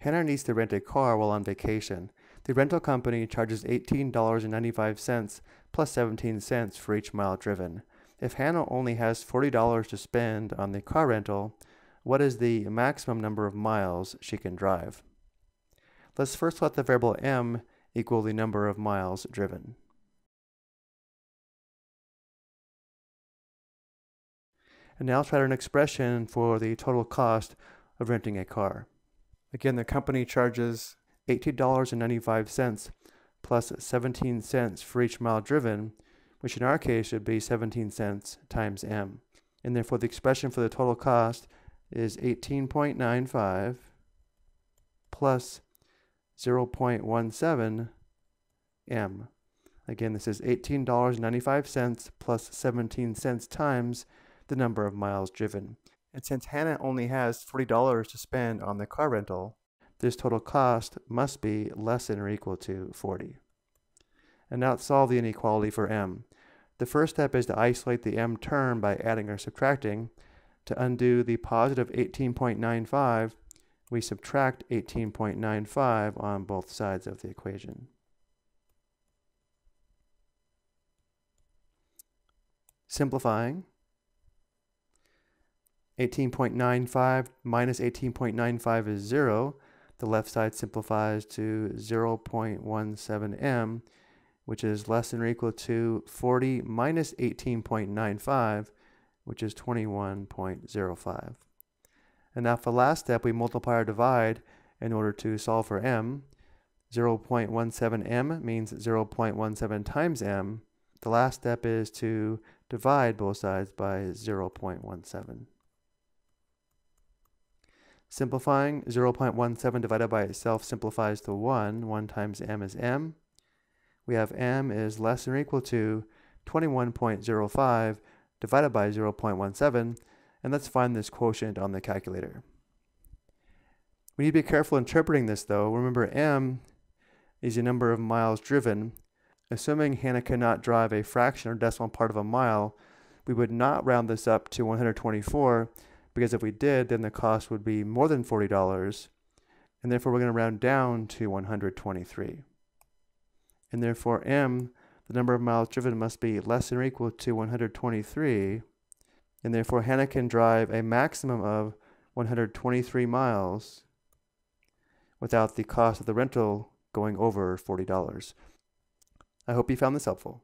Hannah needs to rent a car while on vacation. The rental company charges $18.95 plus 17 cents for each mile driven. If Hannah only has $40 to spend on the car rental, what is the maximum number of miles she can drive? Let's first let the variable m equal the number of miles driven. And now let's write an expression for the total cost of renting a car. Again, the company charges $18.95 plus 17 cents for each mile driven, which in our case should be 17 cents times m. And therefore the expression for the total cost is 18.95 plus 0.17 m. Again, this is $18.95 plus 17 cents times the number of miles driven. And since Hannah only has $40 to spend on the car rental, this total cost must be less than or equal to 40. And now solve the inequality for m. The first step is to isolate the m term by adding or subtracting. To undo the positive 18.95, we subtract 18.95 on both sides of the equation. Simplifying, 18.95 minus 18.95 is 0. The left side simplifies to 0.17m, which is less than or equal to 40 minus 18.95, which is 21.05. And now for the last step, we multiply or divide in order to solve for m. 0.17m means 0.17 times m. The last step is to divide both sides by 0.17. Simplifying, 0.17 divided by itself simplifies to 1. 1 times m is m. We have m is less than or equal to 21.05 divided by 0.17, and let's find this quotient on the calculator. We need to be careful interpreting this though. Remember m is the number of miles driven. Assuming Hannah cannot drive a fraction or decimal part of a mile, we would not round this up to 124 because if we did, then the cost would be more than $40, and therefore we're going to round down to 123. And therefore m, the number of miles driven, must be less than or equal to 123, and therefore Hannah can drive a maximum of 123 miles without the cost of the rental going over $40. I hope you found this helpful.